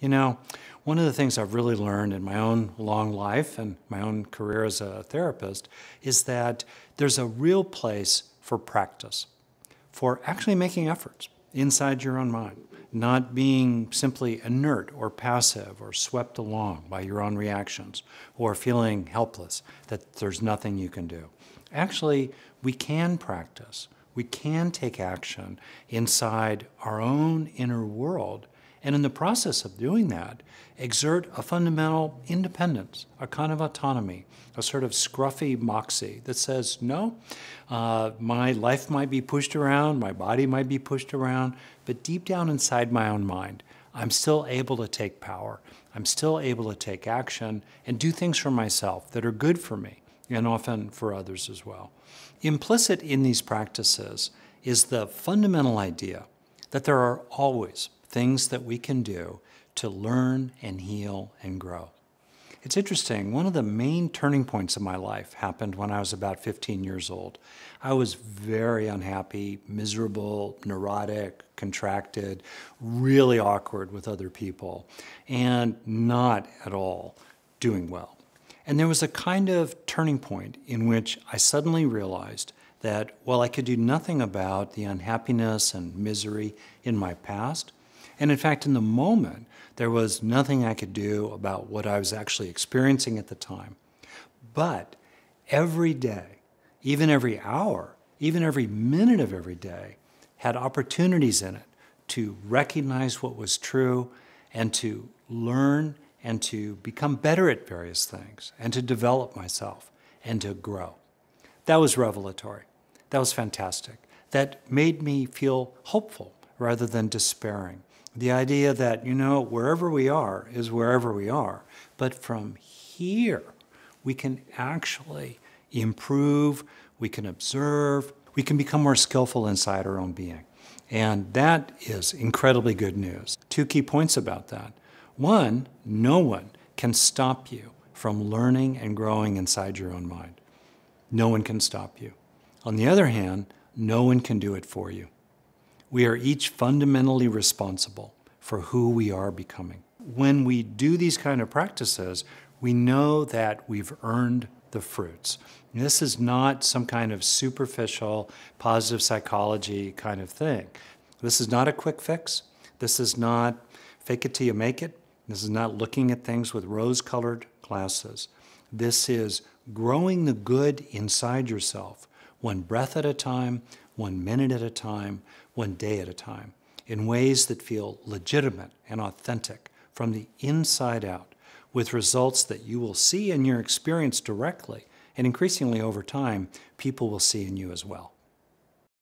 You know, one of the things I've really learned in my own long life and my own career as a therapist is that there's a real place for practice, for actually making efforts inside your own mind, not being simply inert or passive or swept along by your own reactions or feeling helpless that there's nothing you can do. Actually, we can practice. We can take action inside our own inner world and in the process of doing that, exert a fundamental independence, a kind of autonomy, a sort of scruffy moxie that says, no, uh, my life might be pushed around, my body might be pushed around, but deep down inside my own mind, I'm still able to take power. I'm still able to take action and do things for myself that are good for me and often for others as well. Implicit in these practices is the fundamental idea that there are always things that we can do to learn and heal and grow. It's interesting, one of the main turning points of my life happened when I was about 15 years old. I was very unhappy, miserable, neurotic, contracted, really awkward with other people, and not at all doing well. And there was a kind of turning point in which I suddenly realized that while I could do nothing about the unhappiness and misery in my past, and in fact, in the moment, there was nothing I could do about what I was actually experiencing at the time. But every day, even every hour, even every minute of every day, had opportunities in it to recognize what was true and to learn and to become better at various things and to develop myself and to grow. That was revelatory. That was fantastic. That made me feel hopeful rather than despairing. The idea that, you know, wherever we are is wherever we are, but from here, we can actually improve, we can observe, we can become more skillful inside our own being. And that is incredibly good news. Two key points about that. One, no one can stop you from learning and growing inside your own mind. No one can stop you. On the other hand, no one can do it for you. We are each fundamentally responsible for who we are becoming. When we do these kind of practices, we know that we've earned the fruits. This is not some kind of superficial positive psychology kind of thing. This is not a quick fix. This is not fake it till you make it. This is not looking at things with rose colored glasses. This is growing the good inside yourself, one breath at a time, one minute at a time, one day at a time, in ways that feel legitimate and authentic from the inside out, with results that you will see in your experience directly, and increasingly over time, people will see in you as well.